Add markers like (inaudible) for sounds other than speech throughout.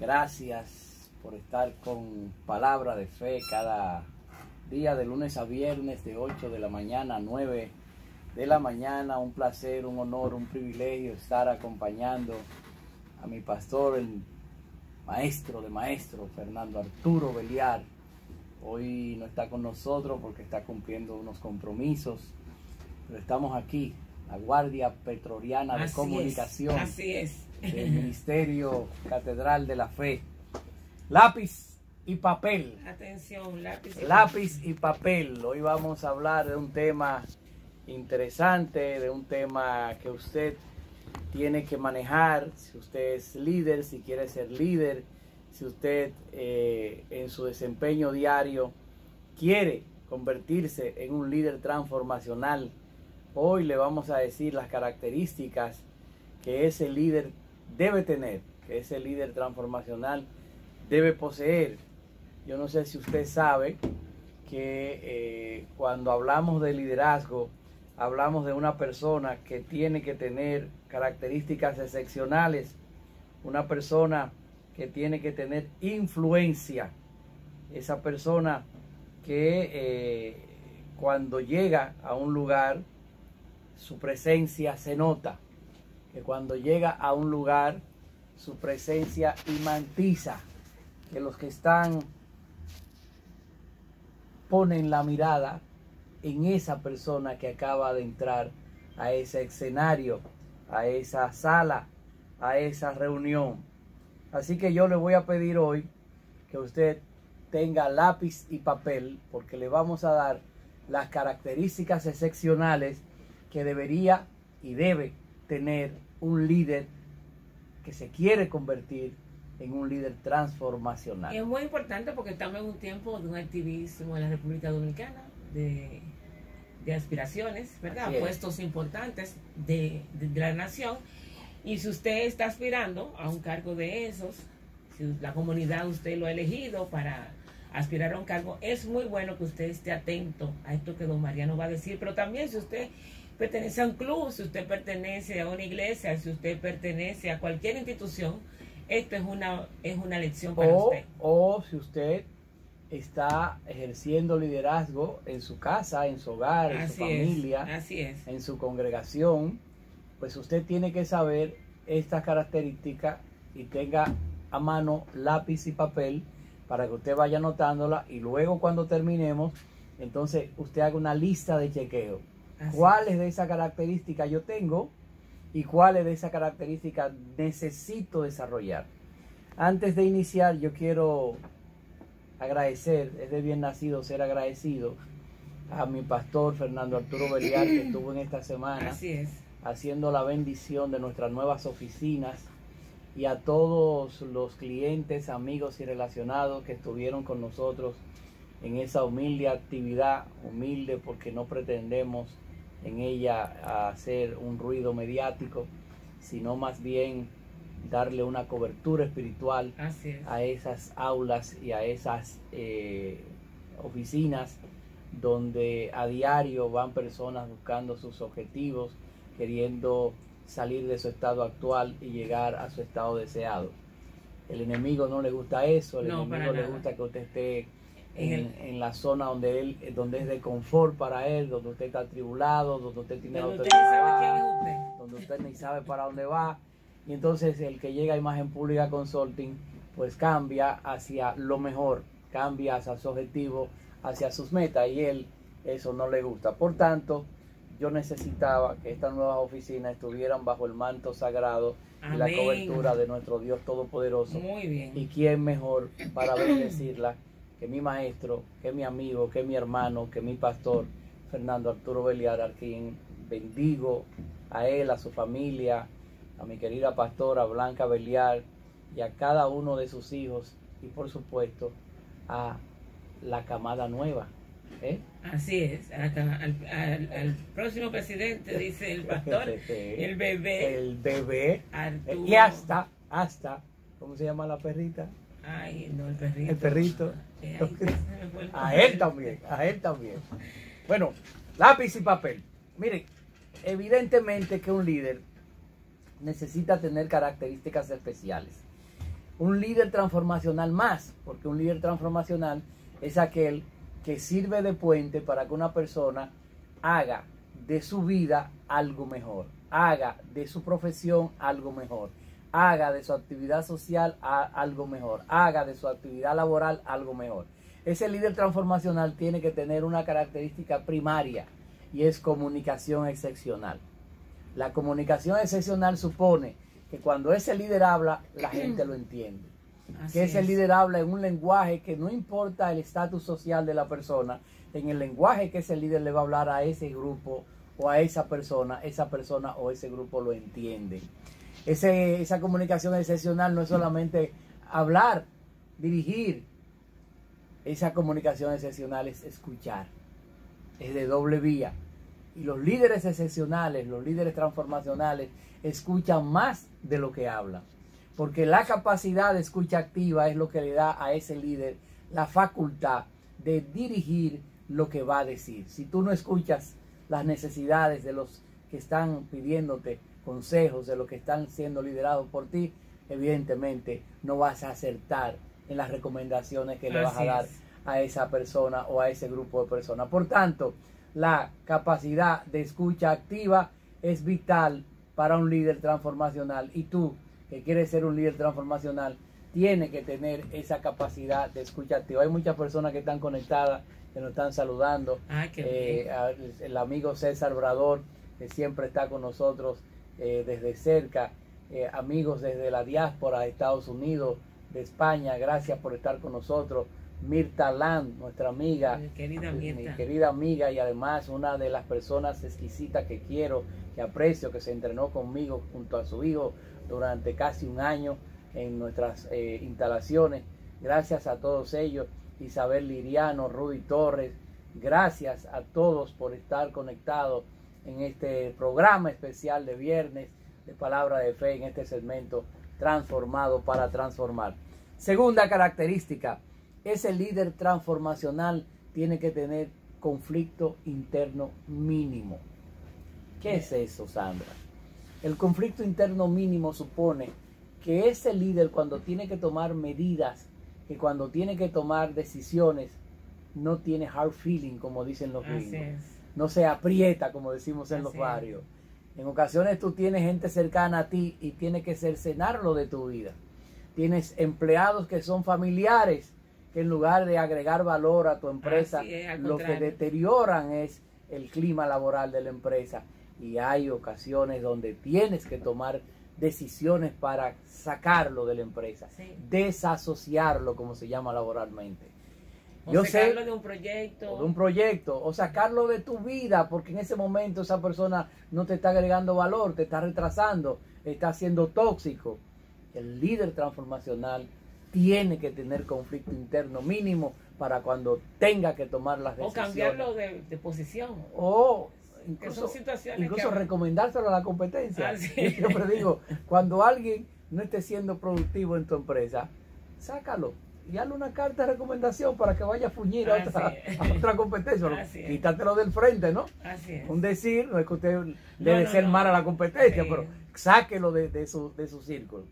Gracias por estar con Palabra de Fe cada día de lunes a viernes de 8 de la mañana a 9 de la mañana. Un placer, un honor, un privilegio estar acompañando a mi pastor, el maestro de maestros, Fernando Arturo Beliar. Hoy no está con nosotros porque está cumpliendo unos compromisos, pero estamos aquí, la Guardia Petroliana de Comunicación. así es del Ministerio Catedral de la Fe. Lápiz y papel. Atención, lápiz y Lápiz y papel. Hoy vamos a hablar de un tema interesante, de un tema que usted tiene que manejar, si usted es líder, si quiere ser líder, si usted eh, en su desempeño diario quiere convertirse en un líder transformacional. Hoy le vamos a decir las características que ese líder debe tener, que ese líder transformacional debe poseer. Yo no sé si usted sabe que eh, cuando hablamos de liderazgo, hablamos de una persona que tiene que tener características excepcionales, una persona que tiene que tener influencia, esa persona que eh, cuando llega a un lugar, su presencia se nota que cuando llega a un lugar, su presencia imantiza, que los que están ponen la mirada en esa persona que acaba de entrar a ese escenario, a esa sala, a esa reunión. Así que yo le voy a pedir hoy que usted tenga lápiz y papel porque le vamos a dar las características excepcionales que debería y debe tener un líder que se quiere convertir en un líder transformacional. Es muy importante porque estamos en un tiempo de un activismo en la República Dominicana, de, aspiraciones, ¿verdad? Puestos importantes de, de, la nación. Y si usted está aspirando a un cargo de esos, si la comunidad usted lo ha elegido para aspirar a un cargo, es muy bueno que usted esté atento a esto que don Mariano va a decir, pero también si usted pertenece a un club, si usted pertenece a una iglesia, si usted pertenece a cualquier institución, esto es una, es una lección para usted. O si usted está ejerciendo liderazgo en su casa, en su hogar, en su familia, así es. en su congregación, pues usted tiene que saber estas características y tenga a mano lápiz y papel para que usted vaya anotándola y luego cuando terminemos, entonces usted haga una lista de chequeo cuáles de esas características yo tengo y cuáles de esas características necesito desarrollar. Antes de iniciar, yo quiero agradecer, es de bien nacido ser agradecido a mi pastor Fernando Arturo Beliar, que (clears throat) estuvo en esta semana haciendo la bendición de nuestras nuevas oficinas y a todos los clientes, amigos y relacionados que estuvieron con nosotros en esa humilde actividad, humilde porque no pretendemos en ella hacer un ruido mediático, sino más bien darle una cobertura espiritual a esas aulas y a esas eh, oficinas donde a diario van personas buscando sus objetivos, queriendo salir de su estado actual y llegar a su estado deseado. El enemigo no le gusta eso, el enemigo le gusta que usted esté en, la zona donde él donde es de confort para él, donde usted está tribulado, donde usted tiene donde usted sabe donde usted ni sabe para dónde va. Y entonces el que llega a Imagen Pública Consulting, pues cambia hacia lo mejor, cambia hacia su objetivo, hacia sus metas, y él eso no le gusta. Por tanto, yo necesitaba que estas nuevas oficinas estuvieran bajo el manto sagrado y la cobertura de nuestro Dios Todopoderoso. Muy bien. Y quién mejor para bendecirla que mi maestro, que mi amigo, que mi hermano, que mi pastor, Fernando Arturo Beliar, a quien bendigo a él, a su familia, a mi querida pastora Blanca Beliar y a cada uno de sus hijos y por supuesto a la camada nueva. ¿eh? Así es, al, próximo presidente, dice el pastor, (laughs) el bebé. El bebé. Y hasta, hasta, ¿cómo se llama la perrita? Ay, no, el perrito. El perrito. a él también, a él también. Bueno, lápiz y papel. Miren, evidentemente que un líder necesita tener características especiales. un líder transformacional más, porque un líder transformacional es aquel que sirve de puente para que una persona haga de su vida algo mejor, haga de su profesión algo mejor, haga de su actividad social algo mejor, haga de su actividad laboral algo mejor. Ese líder transformacional tiene que tener una característica primaria y es comunicación excepcional. La comunicación excepcional supone que cuando ese líder habla, la gente lo entiende. que ese líder habla en un lenguaje que no importa el estatus social de la persona, en el lenguaje que ese líder le va a hablar a ese grupo o a esa persona, esa persona o ese grupo lo entiende. Ese, esa comunicación excepcional no es solamente hablar, dirigir. Esa comunicación excepcional es escuchar. Es de doble vía. Y los líderes excepcionales, los líderes transformacionales, escuchan más de lo que hablan. Porque la capacidad de escucha activa es lo que le da a ese líder la facultad de dirigir lo que va a decir. Si tú no escuchas las necesidades de los que están pidiéndote consejos, de los que están siendo liderados por ti, evidentemente no vas a acertar en las recomendaciones que le vas a dar a esa persona o a ese grupo de personas. Por tanto, la capacidad de escucha activa es vital para un líder transformacional y tú que quieres ser un líder transformacional tienes que tener esa capacidad de escucha activa. Hay muchas personas que están conectadas que nos están saludando. Ah, eh, el amigo César Brador, que siempre está con nosotros eh, desde cerca. Eh, amigos desde la diáspora de Estados Unidos, de España, gracias por estar con nosotros. Mirta Land, nuestra amiga, mi querida, mi querida amiga y además una de las personas exquisitas que quiero, que aprecio, que se entrenó conmigo junto a su hijo durante casi un año en nuestras instalaciones. Gracias a todos ellos Isabel Liriano, Rudy Torres. Gracias a todos por estar conectados en este programa especial de viernes de Palabra de Fe, en este segmento transformado para transformar. Segunda característica, ese líder transformacional tiene que tener conflicto interno mínimo. ¿Qué es eso, Sandra? El conflicto interno mínimo supone que ese líder cuando tiene que tomar medidas que cuando tiene que tomar decisiones no tiene hard feeling, como dicen los gringos. No se aprieta, como decimos en los barrios. En ocasiones tú tienes gente cercana a ti y tiene que cercenarlo de tu vida. Tienes empleados que son familiares, que en lugar de agregar valor a tu empresa, lo que deterioran es el clima laboral de la empresa. Y hay ocasiones donde tienes que tomar decisiones para sacarlo de la empresa, desasociarlo, como se llama laboralmente. O Yo sacarlo de un proyecto. O de un proyecto, o sacarlo de tu vida, porque en ese momento esa persona no te está agregando valor, te está retrasando, está siendo tóxico. El líder transformacional tiene que tener conflicto interno mínimo para cuando tenga que tomar las decisiones. O cambiarlo de, de posición. O incluso, incluso recomendárselo a la competencia. Ah, Yo siempre digo, cuando alguien no esté siendo productivo en tu empresa, sácalo y hazle una carta de recomendación para que vaya a fuñir a otra, otra, competencia. Quítatelo del frente, ¿no? Un decir, no es que usted debe ser mal a la competencia, pero sáquelo de, de, su, de su círculo.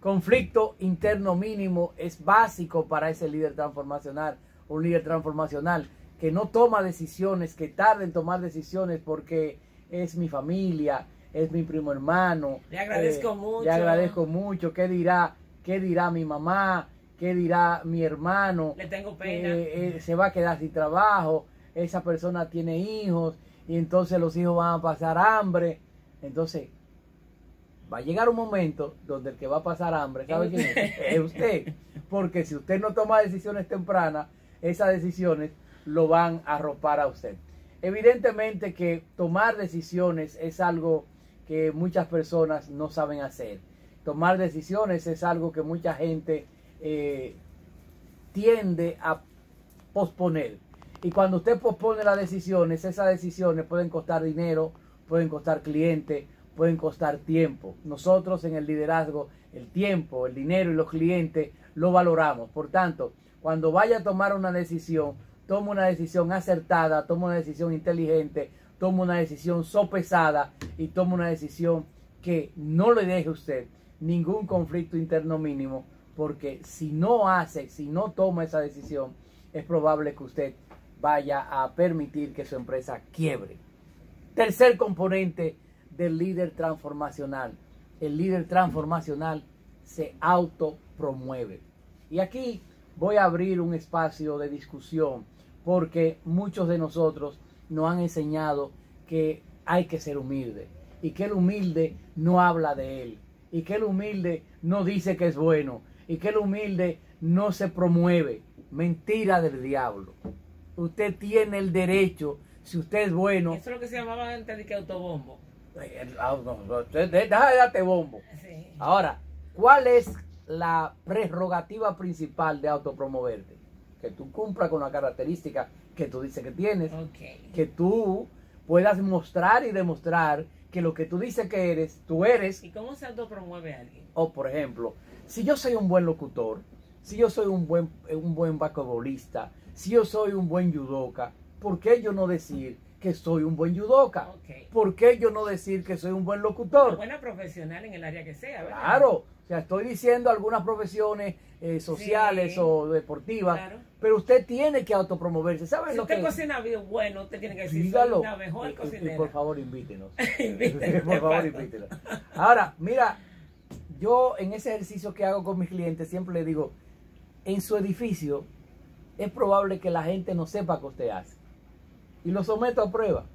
Conflicto interno mínimo es básico para ese líder transformacional, un líder transformacional que no toma decisiones, que tarda en tomar decisiones porque es mi familia, es mi primo hermano. Le agradezco mucho. Le agradezco mucho. ¿Qué dirá? ¿Qué dirá mi mamá? ¿Qué dirá mi hermano? Le tengo pena. Eh, se va a quedar sin trabajo. Esa persona tiene hijos y entonces los hijos van a pasar hambre. Entonces, va a llegar un momento donde el que va a pasar hambre, ¿sabe quién es? Es usted. Porque si usted no toma decisiones tempranas, esas decisiones lo van a arropar a usted. Evidentemente que tomar decisiones es algo que muchas personas no saben hacer. Tomar decisiones es algo que mucha gente eh, tiende a posponer. Y cuando usted pospone las decisiones, esas decisiones pueden costar dinero, pueden costar clientes, pueden costar tiempo. Nosotros en el liderazgo, el tiempo, el dinero y los clientes lo valoramos. Por tanto, cuando vaya a tomar una decisión, toma una decisión acertada, toma una decisión inteligente, toma una decisión sopesada y toma una decisión que no le deje a usted ningún conflicto interno mínimo, porque si no hace, si no toma esa decisión, es probable que usted vaya a permitir que su empresa quiebre. Tercer componente del líder transformacional. El líder transformacional se autopromueve. Y aquí voy a abrir un espacio de discusión porque muchos de nosotros nos han enseñado que hay que ser humilde y que el humilde no habla de él y que el humilde no dice que es bueno y que el humilde no se promueve. Mentira del diablo. Usted tiene el derecho, si usted es bueno. Eso es lo que se llamaba antes de que autobombo. Déjate bombo. Ahora, ¿cuál es la prerrogativa principal de autopromoverte? Que tú cumplas con la característica que tú dices que tienes. Que tú puedas mostrar y demostrar que lo que tú dices que eres, tú eres. ¿Y cómo se autopromueve alguien? O por ejemplo, si yo soy un buen locutor, si yo soy un buen, un buen basquetbolista, si yo soy un buen judoka, ¿por qué yo no decir que soy un buen judoka? ¿Por qué yo no decir que soy un buen locutor? Una buena profesional en el área que sea, ¿verdad? Claro, o sea, estoy diciendo algunas profesiones eh, sociales o deportivas, pero usted tiene que autopromoverse. ¿Sabe si lo usted que cocina bien bueno, usted tiene que decir Dígalo. una mejor cocinera. Y, por favor, invítenos. (laughs) (laughs) por favor, invítenos. Ahora, mira, yo en ese ejercicio que hago con mis clientes siempre le digo, en su edificio es probable que la gente no sepa que usted hace. Y lo someto a prueba.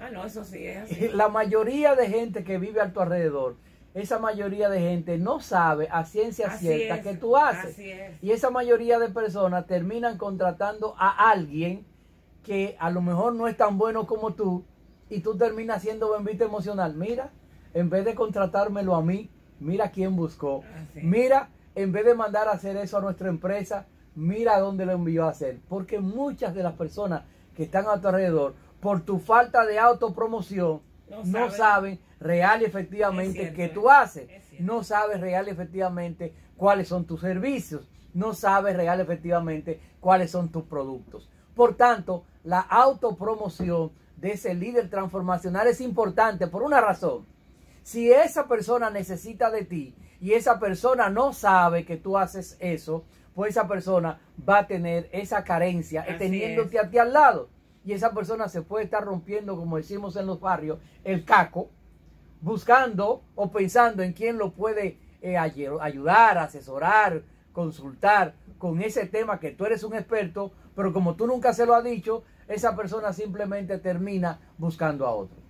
Ah, no, eso sí es así. (laughs) La mayoría de gente que vive a tu alrededor, esa mayoría de gente no sabe a ciencia cierta que tú haces. Y esa mayoría de personas terminan contratando a alguien que a lo mejor no es tan bueno como tú y tú terminas siendo bendito emocional. Mira, en vez de contratármelo a mí, mira quién buscó. Mira, en vez de mandar a hacer eso a nuestra empresa, mira dónde lo envió a hacer. Porque muchas de las personas que están a tu alrededor, por tu falta de autopromoción, no, saben. real y efectivamente qué tú haces. No sabes real y efectivamente cuáles son tus servicios. No sabes real y efectivamente cuáles son tus productos. Por tanto, la autopromoción de ese líder transformacional es importante por una razón. Si esa persona necesita de ti y esa persona no sabe que tú haces eso, pues esa persona va a tener esa carencia teniéndote a ti al lado. Y esa persona se puede estar rompiendo, como decimos en los barrios, el caco, buscando o pensando en quién lo puede eh, ayudar, asesorar, consultar con ese tema que tú eres un experto, pero como tú nunca se lo has dicho, esa persona simplemente termina buscando a otro.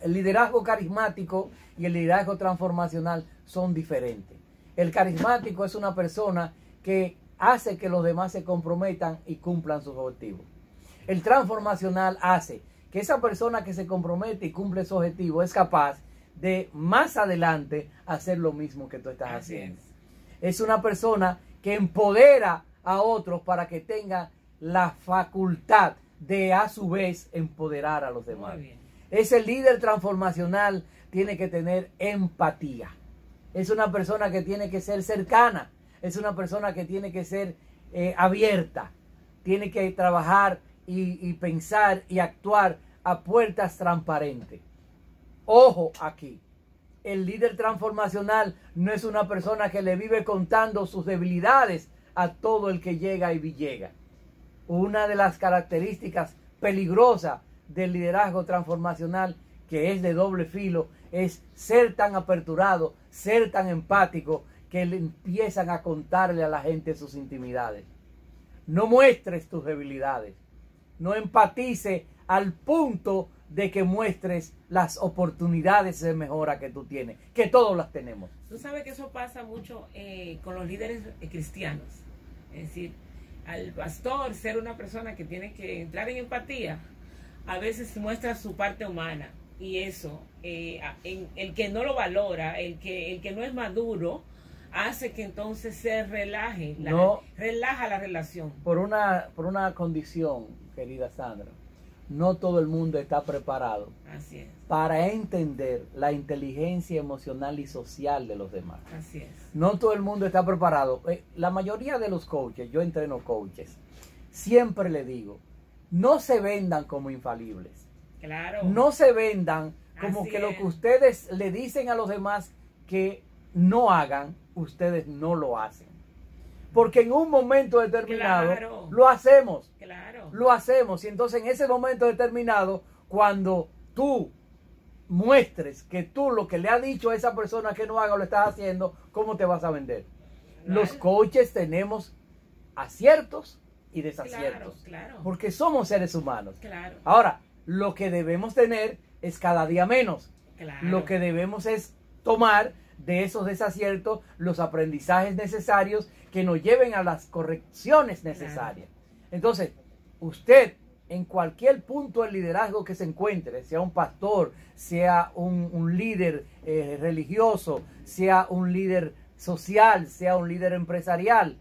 El liderazgo carismático y el liderazgo transformacional son diferentes. El carismático es una persona que hace que los demás se comprometan y cumplan sus objetivos. El transformacional hace que esa persona que se compromete y cumple su objetivo es capaz de más adelante hacer lo mismo que tú estás haciendo. Es. es una persona que empodera a otros para que tenga la facultad de a su vez empoderar a los demás. Ese líder transformacional tiene que tener empatía. Es una persona que tiene que ser cercana. Es una persona que tiene que ser eh, abierta. Tiene que trabajar y, pensar y actuar a puertas transparentes. Ojo aquí. El líder transformacional no es una persona que le vive contando sus debilidades a todo el que llega y llega. Una de las características peligrosas del liderazgo transformacional que es de doble filo es ser tan aperturado, ser tan empático que empiezan a contarle a la gente sus intimidades. No muestres tus debilidades. No empatice al punto de que muestres las oportunidades de mejora que tú tienes, que todos las tenemos. Tú sabes que eso pasa mucho eh, con los líderes cristianos. Es decir, al pastor ser una persona que tiene que entrar en empatía, a veces muestra su parte humana y eso, eh, en, el que no lo valora, el que, el que no es maduro, hace que entonces se relaje, la, relaja la relación. Por una, por una condición, querida Sandra, no todo el mundo está preparado para entender la inteligencia emocional y social de los demás. Así es. No todo el mundo está preparado. Eh, la mayoría de los coaches, yo entreno coaches, siempre le digo, no se vendan como infalibles. Claro. No se vendan como que lo que ustedes le dicen a los demás que no hagan, ustedes no lo hacen. Porque en un momento determinado lo hacemos. Claro. Lo hacemos. Y entonces en ese momento determinado, cuando tú muestres que tú lo que le ha dicho a esa persona que no haga lo estás haciendo, ¿cómo te vas a vender? Los coaches tenemos aciertos y desaciertos. Claro, Porque somos seres humanos. Ahora, lo que debemos tener es cada día menos. Lo que debemos es tomar de esos desaciertos los aprendizajes necesarios que nos lleven a las correcciones necesarias. Entonces, usted en cualquier punto del liderazgo que se encuentre, sea un pastor, sea un, líder eh, religioso, sea un líder social, sea un líder empresarial,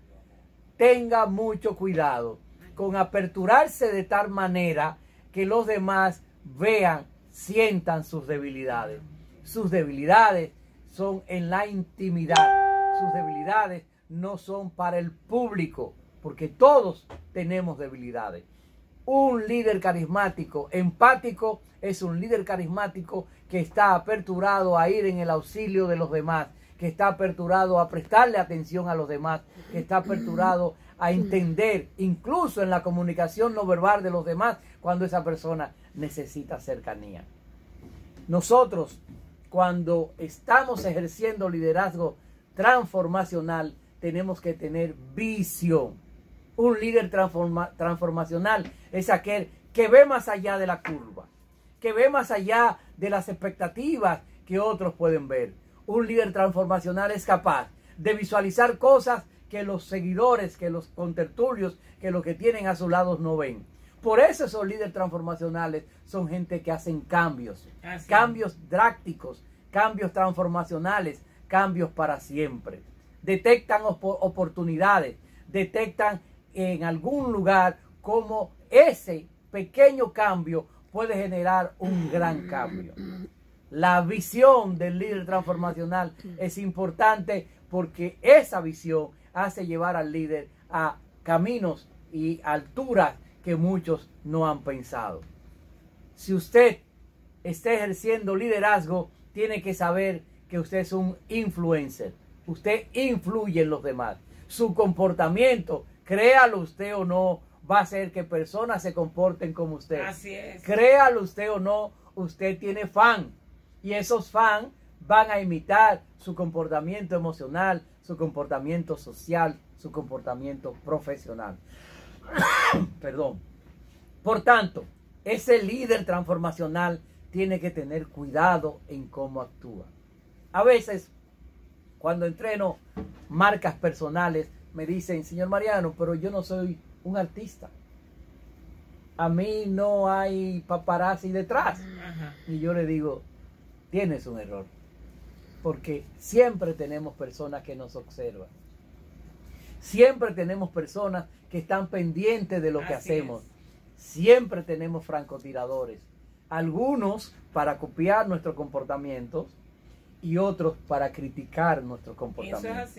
tenga mucho cuidado con aperturarse de tal manera que los demás vean, sientan sus debilidades. Sus debilidades son en la intimidad. Sus debilidades no son para el público, porque todos tenemos debilidades. Un líder carismático, empático, es un líder carismático que está aperturado a ir en el auxilio de los demás, que está aperturado a prestarle atención a los demás, que está aperturado a entender, incluso en la comunicación no verbal de los demás, cuando esa persona necesita cercanía. Nosotros, cuando estamos ejerciendo liderazgo transformacional, tenemos que tener visión. Un líder transformacional es aquel que ve más allá de la curva, que ve más allá de las expectativas que otros pueden ver. Un líder transformacional es capaz de visualizar cosas que los seguidores, que los contertulios, que los que tienen a su lado no ven. Por eso esos líderes transformacionales son gente que hacen cambios, cambios drásticos, cambios transformacionales, cambios para siempre. Detectan oportunidades, detectan en algún lugar cómo ese pequeño cambio puede generar un gran cambio. La visión del líder transformacional es importante porque esa visión hace llevar al líder a caminos y alturas que muchos no han pensado. Si usted está ejerciendo liderazgo, tiene que saber que usted es un influencer. Usted influye en los demás. Su comportamiento, créalo usted o no, va a hacer que personas se comporten como usted. Así es. Créalo usted o no, usted tiene fan. Y esos fans van a imitar su comportamiento emocional, su comportamiento social, su comportamiento profesional. (coughs) Perdón. Por tanto, ese líder transformacional tiene que tener cuidado en cómo actúa. A veces, cuando entreno marcas personales, me dicen, señor Mariano, pero yo no soy un artista. A mí no hay paparazzi detrás. Y yo le digo, tienes un error. Porque siempre tenemos personas que nos observan. Siempre tenemos personas que están pendientes de lo que hacemos. Siempre tenemos francotiradores. Algunos para copiar nuestros comportamientos y otros para criticar nuestros comportamientos.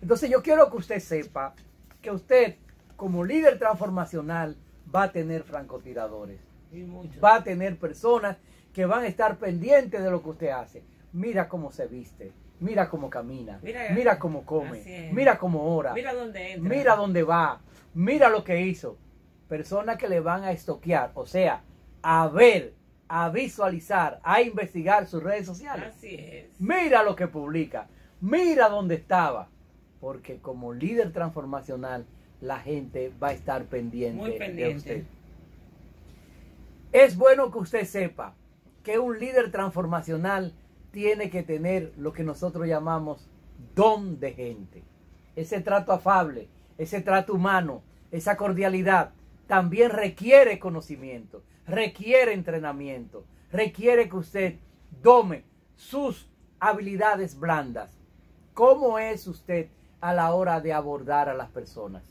Entonces yo quiero que usted sepa que usted como líder transformacional va a tener francotiradores. Va a tener personas que van a estar pendientes de lo que usted hace. Mira cómo se viste Mira cómo camina. Mira, cómo come. Mira cómo ora. Mira dónde entra. Mira dónde va. Mira lo que hizo. Personas que le van a estoquear, o sea, a ver, a visualizar, a investigar sus redes sociales. Así es. Mira lo que publica. Mira dónde estaba. Porque como líder transformacional, la gente va a estar pendiente, pendiente. de usted. Es bueno que usted sepa que un líder transformacional tiene que tener lo que nosotros llamamos don de gente. Ese trato afable, ese trato humano, esa cordialidad, también requiere conocimiento, requiere entrenamiento, requiere que usted dome sus habilidades blandas. ¿Cómo es usted a la hora de abordar a las personas?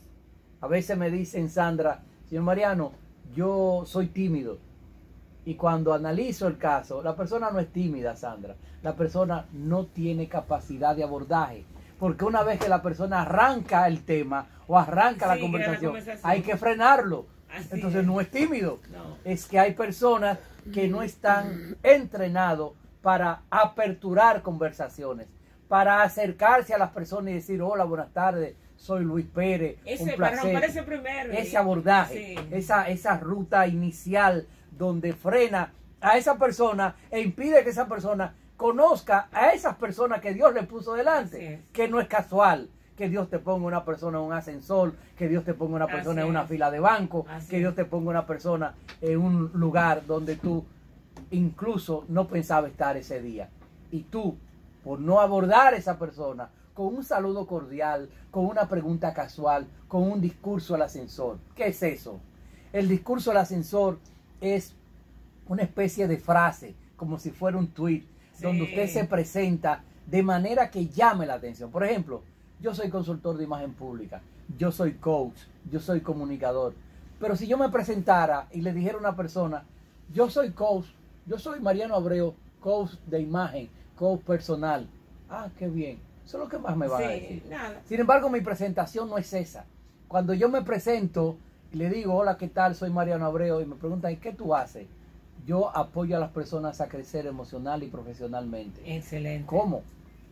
A veces me dicen, Sandra, señor Mariano, yo soy tímido. Y cuando analizo el caso, la persona no es tímida, Sandra. La persona no tiene capacidad de abordaje. Porque una vez que la persona arranca el tema o arranca la, conversación, hay que frenarlo. Entonces no es tímido. Es que hay personas que no están entrenados para aperturar conversaciones, para acercarse a las personas y decir, hola, buenas tardes, soy Luis Pérez. Ese, un placer. ese, primero, ese abordaje, esa, esa ruta inicial donde frena a esa persona e impide que esa persona conozca a esas personas que Dios le puso delante, que no es casual que Dios te ponga una persona en un ascensor, que Dios te ponga una persona en una fila de banco, que Dios te ponga una persona en un lugar donde tú incluso no pensabas estar ese día. Y tú, por no abordar a esa persona con un saludo cordial, con una pregunta casual, con un discurso al ascensor. ¿Qué es eso? El discurso al ascensor es una especie de frase, como si fuera un tweet, donde usted se presenta de manera que llame la atención. Por ejemplo, yo soy consultor de imagen pública, yo soy coach, yo soy comunicador. Pero si yo me presentara y le dijera a una persona, yo soy coach, yo soy Mariano Abreu, coach de imagen, coach personal. Ah, qué bien. Eso es lo que más me va a decir. Sin embargo, mi presentación no es esa. Cuando yo me presento le digo, hola, ¿qué tal? Soy Mariano Abreu y me preguntan, ¿y qué tú haces? Yo apoyo a las personas a crecer emocional y profesionalmente. Excelente. ¿Cómo?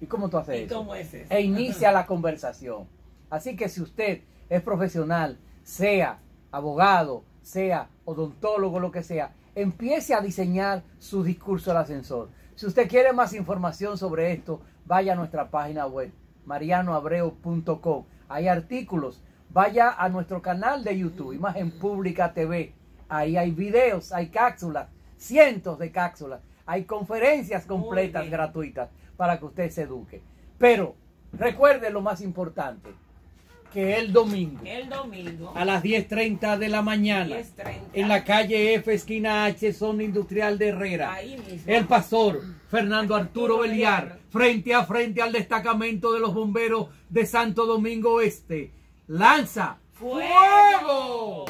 ¿Y cómo tú haces ¿Y eso? Cómo es eso? E inicia la conversación. Así que si usted es profesional, sea abogado, sea odontólogo, lo que sea, empiece a diseñar su discurso al ascensor. Si usted quiere más información sobre esto, vaya a nuestra página web, marianoabreu.com. Hay artículos. Vaya a nuestro canal de YouTube, Imagen Pública TV. Ahí hay videos, hay cápsulas, cientos de cápsulas. Hay conferencias completas gratuitas para que usted se eduque. Pero recuerde lo más importante, que el domingo, el domingo a las 10.30 de la mañana, en la calle F, esquina H, zona industrial de Herrera, el pastor Fernando Arturo Beliar, frente a frente al destacamento de los bomberos de Santo Domingo Este, lanza fuego.